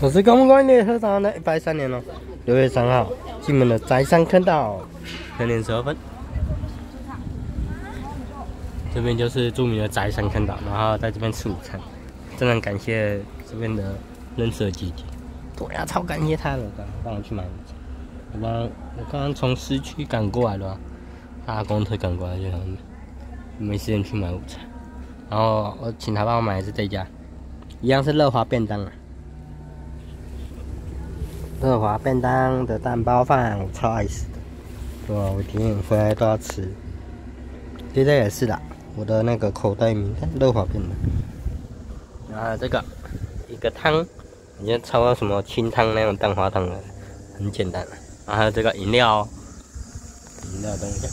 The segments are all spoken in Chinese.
我是公馆列车长的一百三年了，六月三号进门的宅山坑道，两点十二分。这边就是著名的宅山坑道，然后在这边吃午餐，真的感谢这边的认识的姐姐，对呀，超感谢她的，刚帮我去买午餐。我刚我刚刚从市区赶过来了，搭公车赶过来就很没时间去买午餐，然后我请他帮我买的是这家，一样是乐华便当啊。乐华便当的蛋包饭我超爱吃的，对吧？我天天回来都要吃。现在也是的，我的那个口袋名单乐华便当。然后这个一个汤，你就超过什么清汤那种蛋花汤的，很简单。然后这个饮料，饮料等一下。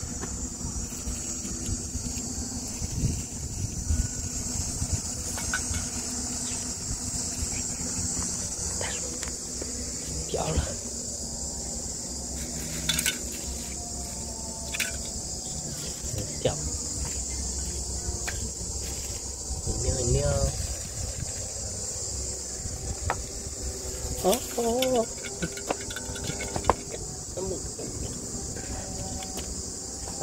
掉了，掉，饮料饮料，哦哦，什么？大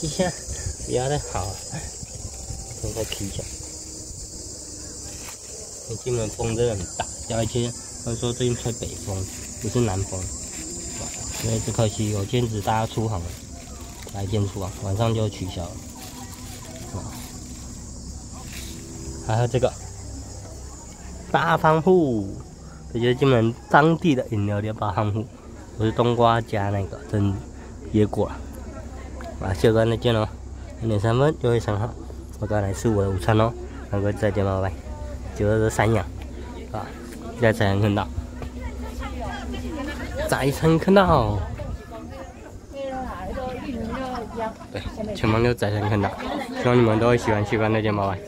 意，一下，压的好，现在提一下。进门风真的很大，加一些他说最近吹北风，不是南风，所以只可惜有兼职大家出航了，白天出啊，晚上就取消了。还有这个八方户，这就是金门当地的饮料店八方户，我是冬瓜加那个真椰果。啊，下个再见喽，两点三分就会上好，我刚来吃我的午餐喽，各位再见，拜拜。就是山羊，啊，在山坑道，在山坑道，对，全部都在山坑道，希望你们都会喜欢，喜欢再见，拜拜。